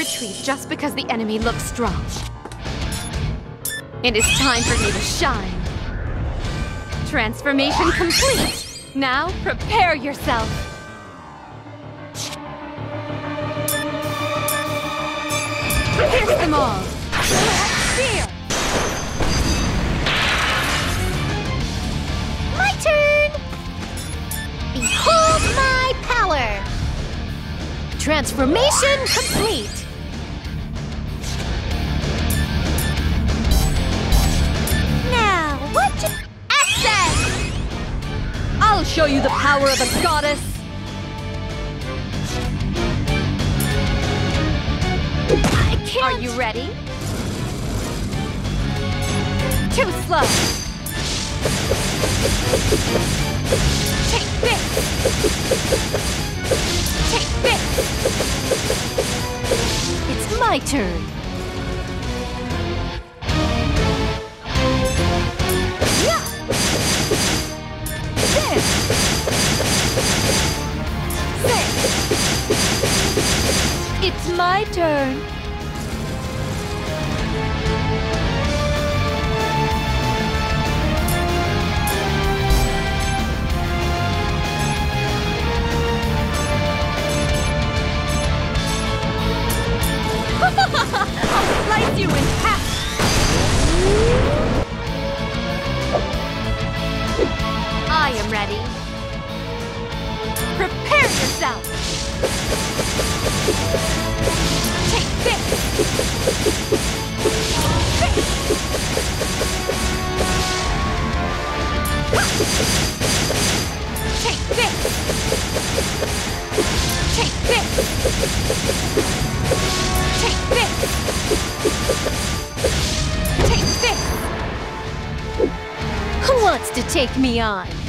retreat just because the enemy looks strong. It is time for me to shine. Transformation complete. Now, prepare yourself. Pierce them all. My turn! Behold my power! Transformation complete! Show you the power of a goddess. I can't... Are you ready? Too slow. Take this. Take this. It's my turn. My turn. I'll slice you in half. I am ready. Take me on?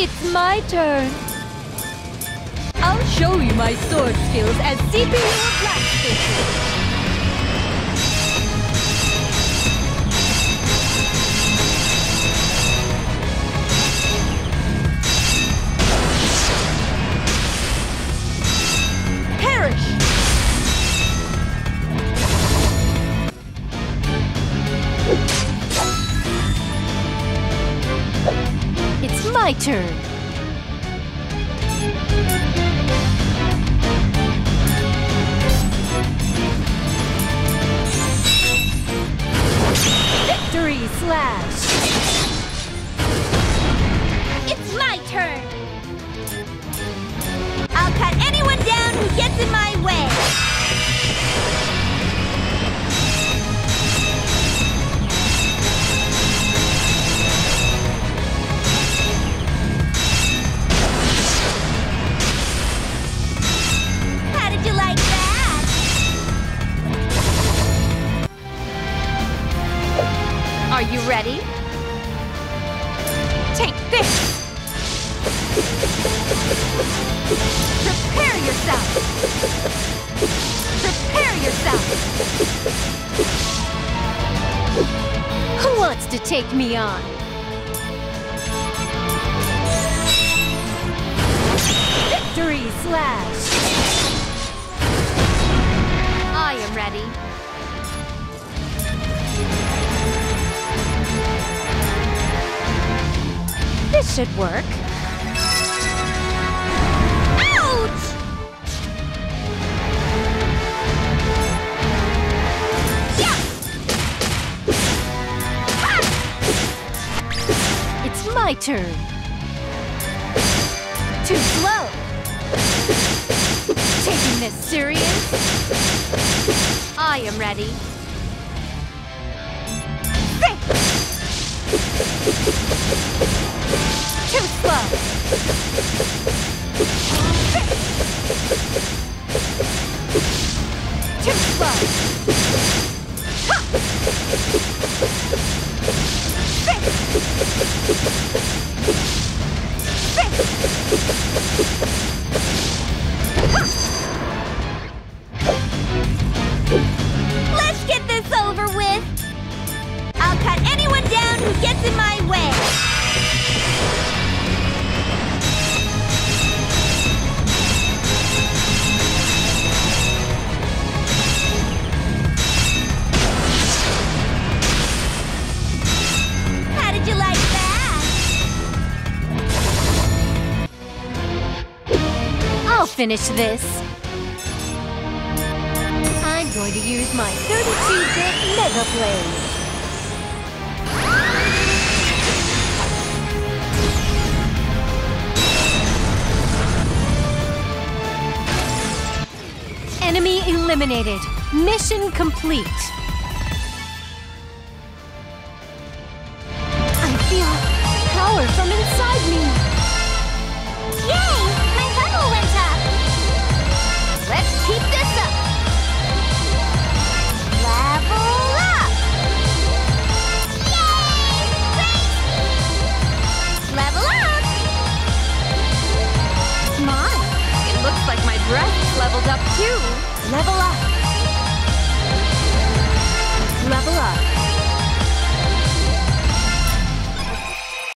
It's my turn. I'll show you my sword skills as CPU of my turn. Are you ready? Take this! Prepare yourself! Prepare yourself! Who wants to take me on? Victory slash! I am ready. This should work. Ouch! It's my turn. Too slow. Taking this serious? I am ready. Too finish this. I'm going to use my 32-bit Mega Blade. Enemy eliminated. Mission complete. leveled up too. Level up. Level up.